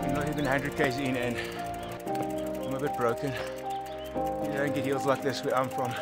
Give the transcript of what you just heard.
I'm not even 100 k's in and I'm a bit broken. You don't get heels like this where I'm from.